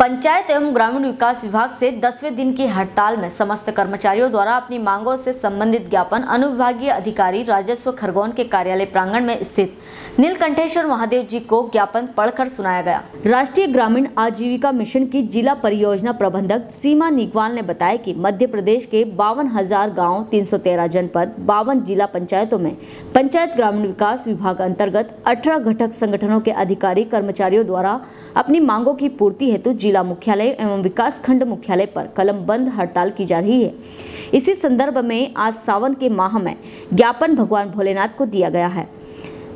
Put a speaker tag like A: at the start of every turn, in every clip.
A: पंचायत एवं ग्रामीण विकास विभाग से दसवें दिन की हड़ताल में समस्त कर्मचारियों द्वारा अपनी मांगों से संबंधित ज्ञापन अनुविभागीय अधिकारी राजस्व खरगोन के कार्यालय प्रांगण में स्थित नीलकंठेश्वर महादेव जी को ज्ञापन पढ़कर सुनाया गया। राष्ट्रीय ग्रामीण आजीविका मिशन की जिला परियोजना प्रबंधक सीमा निगवाल ने बताया की मध्य प्रदेश के बावन हज़ार गाँव, तीन सौ तेरह जनपद, बावन जिला पंचायतों में पंचायत ग्रामीण विकास विभाग अंतर्गत अठारह घटक संगठनों के अधिकारी कर्मचारियों द्वारा अपनी मांगों की पूर्ति हेतु जिला मुख्यालय एवं विकास खंड मुख्यालय पर कलम बंद हड़ताल की जा रही है। इसी संदर्भ में आज सावन के माह में ज्ञापन भगवान भोलेनाथ को दिया गया है।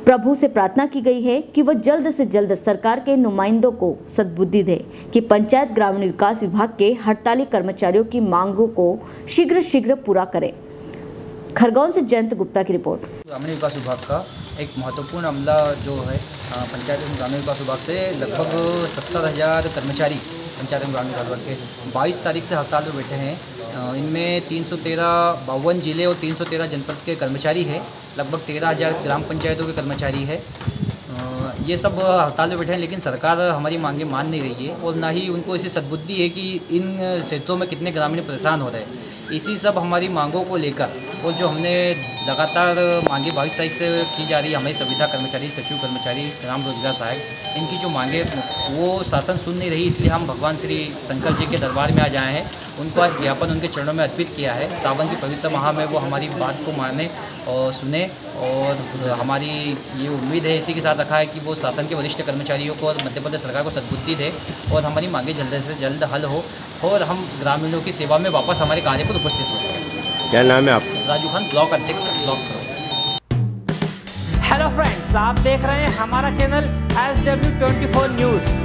A: प्रभु से प्रार्थना की गई है कि वह जल्द से जल्द सरकार के नुमाइंदों को सद्बुद्धि दे कि पंचायत ग्रामीण विकास विभाग के हड़ताली कर्मचारियों की मांगों को शीघ्र शीघ्र पूरा करें। खरगोन से जयंत गुप्ता की रिपोर्ट।
B: ग्रामीण विकास विभाग का एक महत्वपूर्ण अमला जो है पंचायत एवं ग्रामीण विकास विभाग से लगभग सत्तर हज़ार कर्मचारी पंचायत एवं ग्रामीण विकास विभाग के बाईस तारीख से हड़ताल पर बैठे हैं। इनमें तीन सौ तेरह बावन ज़िले और तीन सौ तेरह जनपद के कर्मचारी हैं। लगभग तेरह हज़ार ग्राम पंचायतों के कर्मचारी है। ये सब हड़ताल में बैठे हैं, लेकिन सरकार हमारी मांगे मान नहीं रही है और ना ही उनको ऐसी सदबुद्धि है कि इन क्षेत्रों में कितने ग्रामीण परेशान हो रहे हैं। इसी सब हमारी मांगों को लेकर और जो हमने लगातार मांगे बाईस तारीख से की जा रही है, हमारी संविधा कर्मचारी, सचिव कर्मचारी, ग्राम रोज़गार सहायक, इनकी जो मांगे वो शासन सुन नहीं रही, इसलिए हम भगवान श्री शंकर जी के दरबार में आ जाए हैं। उनको आज ज्ञापन उनके चरणों में अर्पित किया है। सावन की पवित्र माह में वो हमारी बात को माने और सुने और हमारी ये उम्मीद है इसी के साथ रखा है कि वो शासन के वरिष्ठ कर्मचारियों को और मध्य प्रदेश सरकार को सद्बुद्धि दे और हमारी मांगे जल्द से जल्द हल हो और हम ग्रामीणों की सेवा में वापस हमारे कार्य पर उपस्थित हो सकें।
C: क्या नाम है आपका?
B: राजू खान ब्लॉक अध्यक्ष ब्लॉक
D: हेलो फ्रेंड्स आप देख रहे हैं हमारा channel S W twenty four news